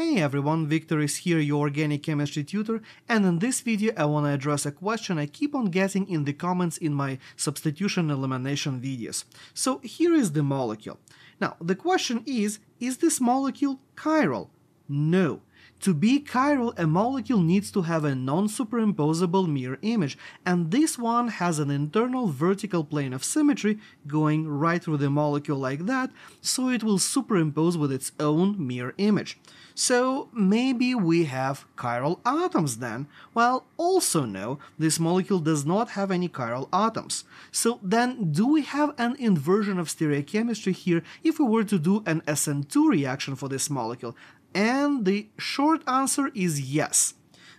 Hey everyone, Victor is here, your organic chemistry tutor, and in this video I want to address a question I keep on getting in the comments in my substitution elimination videos. So here is the molecule. Now, the question is, is this molecule chiral? No. To be chiral, a molecule needs to have a non-superimposable mirror image, and this one has an internal vertical plane of symmetry going right through the molecule like that, so it will superimpose with its own mirror image. So maybe we have chiral atoms then? Well, also no, this molecule does not have any chiral atoms. So then do we have an inversion of stereochemistry here if we were to do an SN2 reaction for this molecule? And the short answer is yes.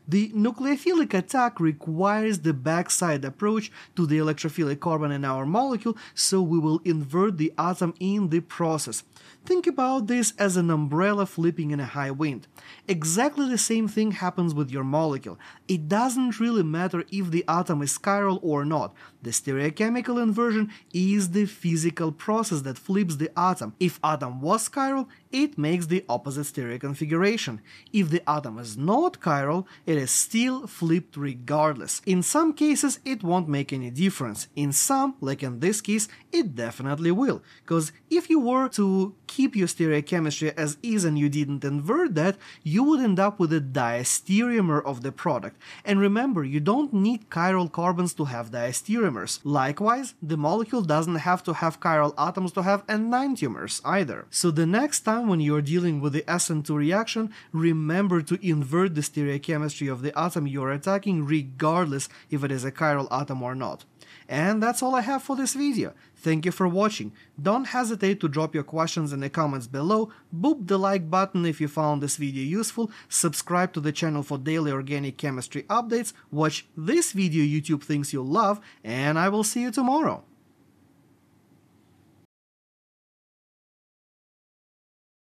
The nucleophilic attack requires the backside approach to the electrophilic carbon in our molecule, so we will invert the atom in the process. Think about this as an umbrella flipping in a high wind. Exactly the same thing happens with your molecule. It doesn't really matter if the atom is chiral or not. The stereochemical inversion is the physical process that flips the atom. If atom was chiral, it makes the opposite stereoconfiguration. If the atom is not chiral, it is still flipped regardless. In some cases, it won't make any difference. In some, like in this case, it definitely will. Because if you were to keep your stereochemistry as is and you didn't invert that, you would end up with a diastereomer of the product. And remember, you don't need chiral carbons to have diastereomers. Likewise, the molecule doesn't have to have chiral atoms to have enantiomers either. So the next time when you're dealing with the SN2 reaction, remember to invert the stereochemistry of the atom you're attacking regardless if it is a chiral atom or not. And that's all I have for this video. Thank you for watching. Don't hesitate to drop your questions in the comments below, boop the like button if you found this video useful, subscribe to the channel for daily organic chemistry updates, watch this video YouTube thinks you'll love, and I will see you tomorrow.